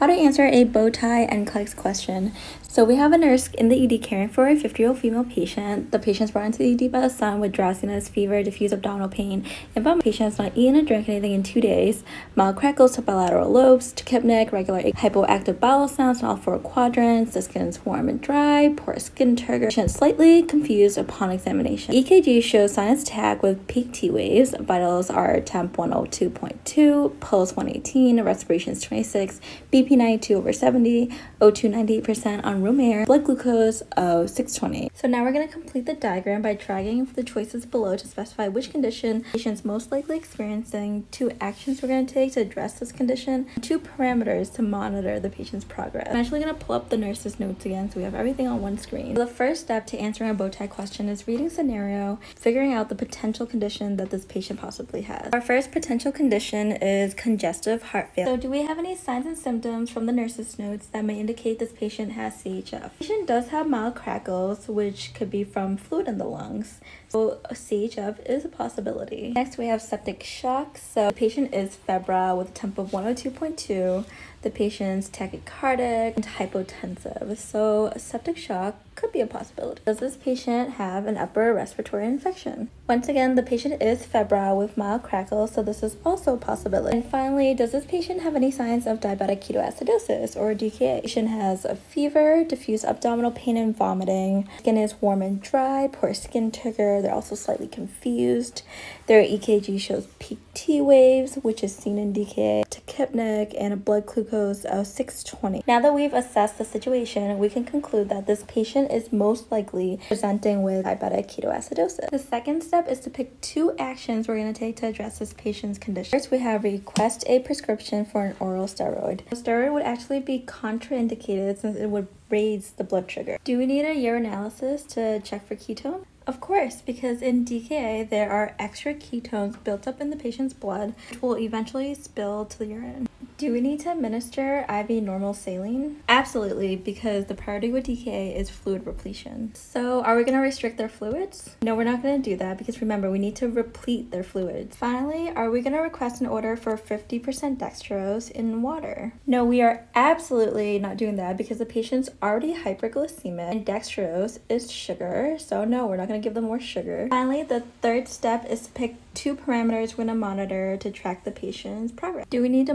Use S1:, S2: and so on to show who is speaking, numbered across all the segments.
S1: How to answer a bow tie and NCLEX question. So we have a nurse in the ED caring for a 50-year-old female patient. The patient's brought into the ED by the son with drowsiness, fever, diffuse abdominal pain. And the patient has not eaten or drank anything in two days. Mild crackles to bilateral lobes, tachypneic, regular hypoactive bowel sounds in all four quadrants. The skin is warm and dry, poor skin turgor. Patient slightly confused upon examination. EKG shows sinus tach with peak T waves. Vitals are temp 102.2, pulse 118, respiration is 26, BP 92 over 70, O2 98% on room air, blood glucose of 620. So now we're going to complete the diagram by dragging the choices below to specify which condition the patient's most likely experiencing, two actions we're going to take to address this condition, two parameters to monitor the patient's progress. I'm actually going to pull up the nurse's notes again so we have everything on one screen. The first step to answering a bow tie question is reading scenario, figuring out the potential condition that this patient possibly has. Our first potential condition is congestive heart failure. So do we have any signs and symptoms from the nurse's notes that may indicate this patient has CHF? The patient does have mild crackles, which could be from fluid in the lungs. So CHF is a possibility. Next, we have septic shock. So the patient is febrile with a temp of 102.2. The patient's tachycardic and hypotensive. So septic shock could be a possibility. Does this patient have an upper respiratory infection? Once again, the patient is febrile with mild crackles, so this is also a possibility. And finally, does this patient have any signs of diabetic ketoacidosis or DKA? The patient has a fever, diffuse abdominal pain and vomiting. Skin is warm and dry, poor skin turgor. They're also slightly confused. Their EKG shows peak T waves, which is seen in DKA, and a blood glucose of 620. Now that we've assessed the situation, we can conclude that this patient is most likely presenting with diabetic ketoacidosis. The second step is to pick two actions we're going to take to address this patient's condition. First, we have request a prescription for an oral steroid. The steroid would actually be contraindicated since it would raise the blood sugar. Do we need a urinalysis to check for ketone? Of course, because in DKA there are extra ketones built up in the patient's blood which will eventually spill to the urine. Do we need to administer IV normal saline? Absolutely, because the priority with DKA is fluid repletion. So are we going to restrict their fluids? No, we're not going to do that because remember, we need to replete their fluids. Finally, are we going to request an order for 50% dextrose in water? No, we are absolutely not doing that because the patient's already hyperglycemic and dextrose is sugar. So no, we're not going to give them more sugar. Finally, the third step is to pick two parameters we're going to monitor to track the patient's progress. Do we need to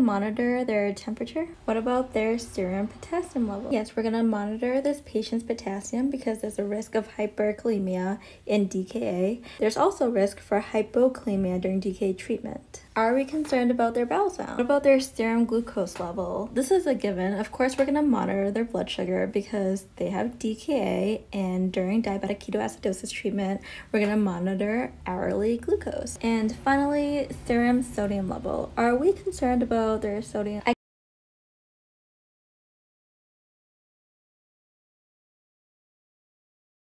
S1: monitor their temperature? What about their serum potassium level? Yes, we're going to monitor this patient's potassium because there's a risk of hyperkalemia in DKA. There's also risk for hypokalemia during DKA treatment. Are we concerned about their bowel sound? What about their serum glucose level? This is a given. Of course, we're going to monitor their blood sugar because they have DKA and during diabetic ketoacidosis treatment, we're going to monitor hourly glucose. And finally, serum sodium level. Are we concerned about their sodium? I